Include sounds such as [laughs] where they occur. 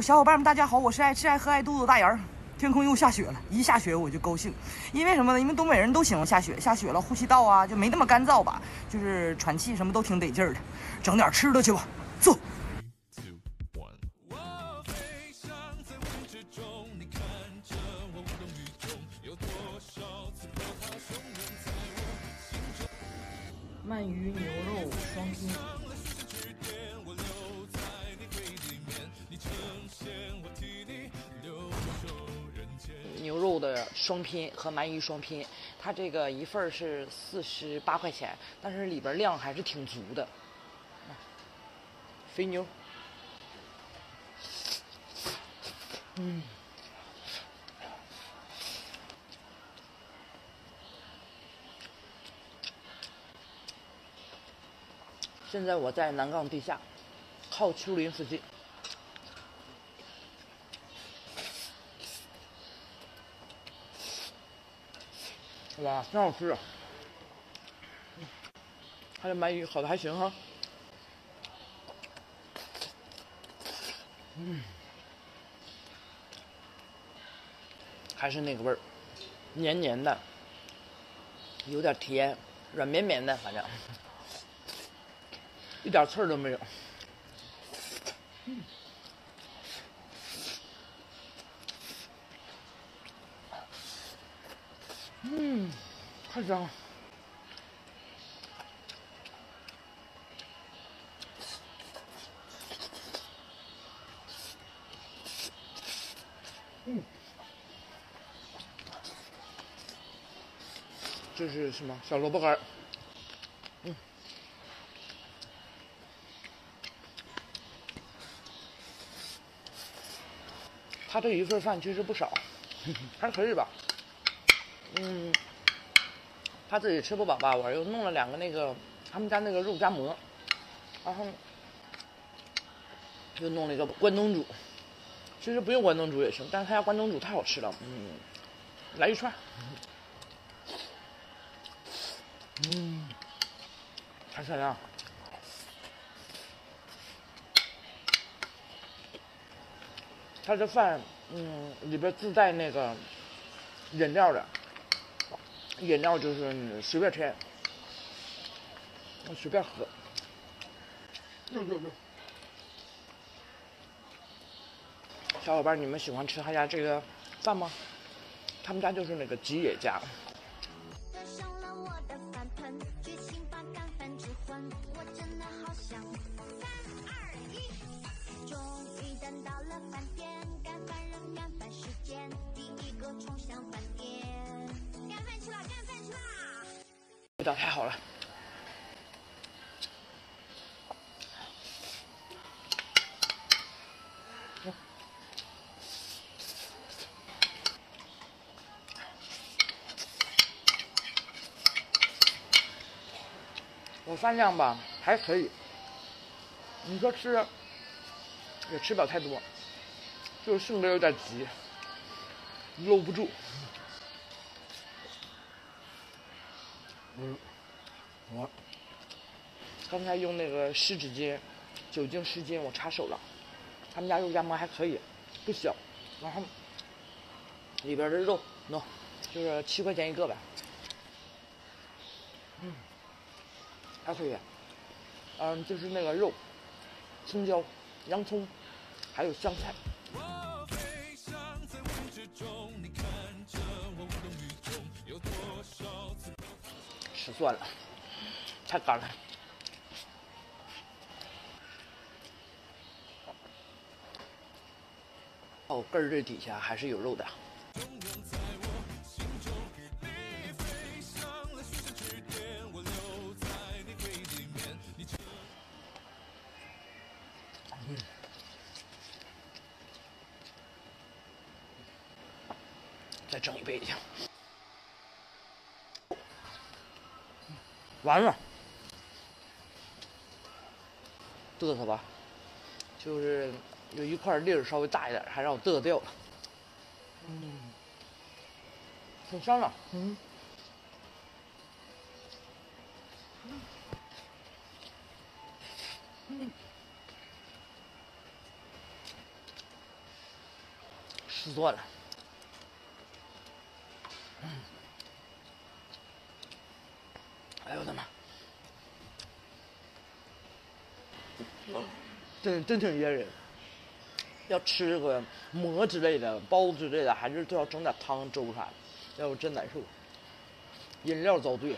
小伙伴们，大家好，我是爱吃爱喝爱肚子大人。天空又下雪了，一下雪我就高兴，因为什么呢？因为东北人都喜欢下雪，下雪了呼吸道啊就没那么干燥吧，就是喘气什么都挺得劲儿的。整点吃的去吧，走。鳗鱼牛肉双拼。的双拼和鳗鱼双拼，它这个一份是四十八块钱，但是里边量还是挺足的。肥牛，嗯，现在我在南岗地下，靠丘陵附近。哇，真好吃！它的鳗鱼烤的还行哈。嗯，还是那个味儿，黏黏的，有点甜，软绵绵的，反正 [laughs] 一点刺儿都没有。太香了。嗯，这是什么？小萝卜干儿。嗯，他这一份饭其实不少，[laughs] 还可以吧。嗯，怕自己吃不饱吧，我又弄了两个那个他们家那个肉夹馍，然后又弄了一个关东煮。其实不用关东煮也行，但是他家关东煮太好吃了。嗯，来一串。嗯，太香了。他这饭，嗯，里边自带那个饮料的。饮料就是随便吃，我随便喝。小伙伴，你们喜欢吃他家这个饭吗？他们家就是那个吉野家。太好了！我饭量吧还可以，你说吃也吃不了太多，就是性格有点急，搂不住。嗯，我刚才用那个湿纸巾，酒精湿巾，我擦手了。他们家肉夹馍还可以，不小，然后里边的肉喏，就是七块钱一个呗。嗯，还可以。嗯，就是那个肉，青椒、洋葱，还有香菜。算了，太干了。哦，根儿这底下还是有肉的。再整一杯去。完了，嘚瑟吧，就是有一块粒儿稍微大一点，还让我嘚瑟掉了。嗯，挺香的。嗯。嗯失算了。哎呦我的妈！真真挺噎人。要吃个馍之类的、包子之类的，还是最好整点汤粥啥的，要不真难受。饮料遭罪。